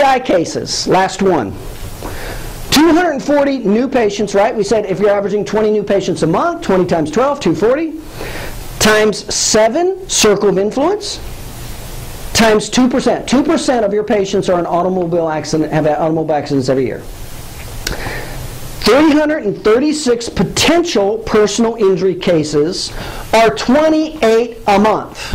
PI cases, last one. 240 new patients, right? We said if you're averaging 20 new patients a month, 20 times 12, 240, times 7 circle of influence, times 2%. 2% of your patients are in automobile accident, have automobile accidents every year. 336 potential personal injury cases are 28 a month.